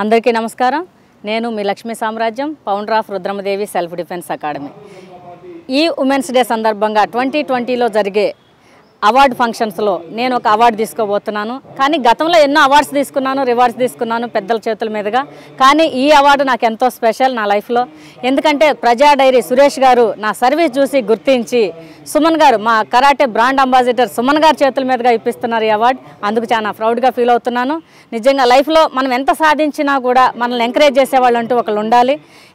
అందరికీ నమస్కారం. నేను మీ Lakshmi Samrajyam founder of Rudramadevi self defence academy ఈ ఉమెన్స్ డే సందర్భంగా ట్వంటీ ట్వంటీలో జరిగే అవార్డు ఫంక్షన్స్లో నేను ఒక అవార్డు తీసుకోబోతున్నాను. కానీ గతంలో ఎన్నో అవార్డ్స్ తీసుకున్నాను రివార్డ్స్ తీసుకున్నాను పెద్దల చేతుల మీదుగా. కానీ ఈ అవార్డు నాకు ఎంతో స్పెషల్ నా లైఫ్లో ఎందుకంటే ప్రజా డైరీ సురేష్ గారు నా సర్వీస్ చూసి గుర్తించి సుమన్ గారు మా కరాటే బ్రాండ్ అంబాసిడర్ సుమన్ గారి చేతుల మీదుగా ఇప్పిస్తున్నారు ఈ అవార్డు. అందుకు చాలా ప్రౌడ్గా ఫీల్ అవుతున్నాను. నిజంగా లైఫ్లో మనం ఎంత సాధించినా కూడా మనల్ని ఎంకరేజ్ చేసేవాళ్ళు అంటూ ఒకళ్ళు ఉండాలి.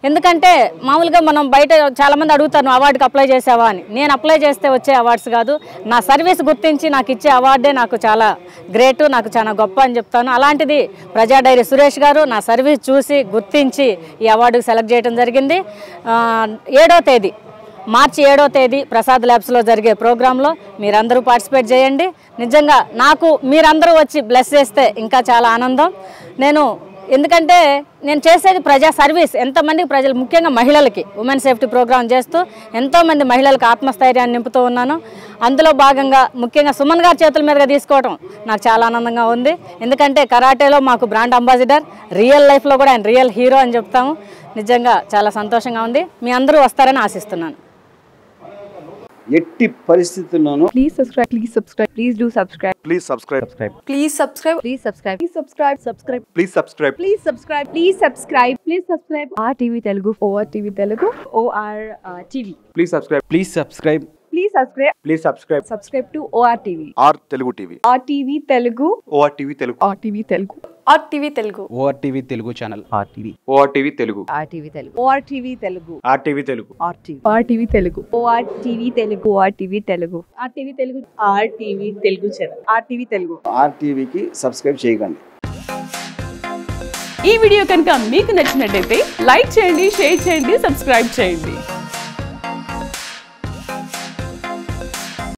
ఎందుకంటే మామూలుగా మనం బయట చాలామంది అడుగుతారు అవార్డుకి అప్లై చేసావా? అని. నేను అప్లై చేస్తే వచ్చే అవార్డ్స్ కాదు. నా సర్వీస్ గుర్తించి నాకు ఇచ్చే అవార్డే నాకు చాలా గ్రేట్ నాకు చాలా గొప్ప అని చెప్తాను. అలాంటిది ప్రజా డైరీ సురేష్ గారు నా సర్వీస్ చూసి గుర్తించి ఈ అవార్డుకు సెలెక్ట్ చేయడం జరిగింది. ఏడో తేదీ. మార్చి ఏడో తేదీ ప్రసాద్ ల్యాబ్స్లో జరిగే ప్రోగ్రాంలో మీరందరూ పార్టిసిపేట్ చేయండి. నిజంగా నాకు మీరందరూ వచ్చి బ్లెస్ చేస్తే ఇంకా చాలా ఆనందం. నేను ఎందుకంటే నేను చేసేది ప్రజా సర్వీస్ ఎంతమందికి ప్రజలు ముఖ్యంగా మహిళలకి ఉమెన్ సేఫ్టీ ప్రోగ్రామ్ చేస్తూ ఎంతోమంది మహిళలకు ఆత్మస్థైర్యాన్ని నింపుతూ ఉన్నాను. అందులో భాగంగా ముఖ్యంగా సుమన్ గారి చేతుల మీదుగా తీసుకోవడం నాకు చాలా ఆనందంగా ఉంది. ఎందుకంటే కరాటేలో మాకు బ్రాండ్ అంబాసిడర్ రియల్ లైఫ్లో కూడా ఆయన రియల్ హీరో అని చెప్తాము. నిజంగా చాలా సంతోషంగా ఉంది. మీ అందరూ వస్తారని ఆశిస్తున్నాను. ఎట్టి పరిస్థితుల్లోనూ Please subscribe. Please subscribe. Please do subscribe. Please subscribe. subscribe. Please subscribe. Please subscribe. Please subscribe. Subscribe. Please subscribe. Please subscribe. Please subscribe. Please subscribe. RTV Telugu. OR TV Telugu. OR uh, TV. Please subscribe. Please subscribe please subscribe subscribe to OR R Telugu TV R TV Telugu OR Telugu R Telugu R Telugu OR TV Telugu channel R TV Telugu R Telugu OR TV Telugu R Telugu R TV Telugu OR TV Telugu OR Telugu R Telugu R Telugu channel R Telugu R subscribe చేయగండి ఈ video కనుక మీకు నచ్చినట్టయితే like చేయండి share చేయండి subscribe చేయండి